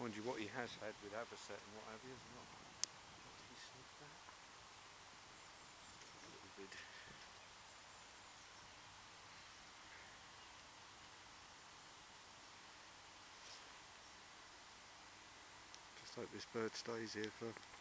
Mind you, what he has had with Avocet and what have you is not. What did he sniff that? A little bit. Just hope this bird stays here for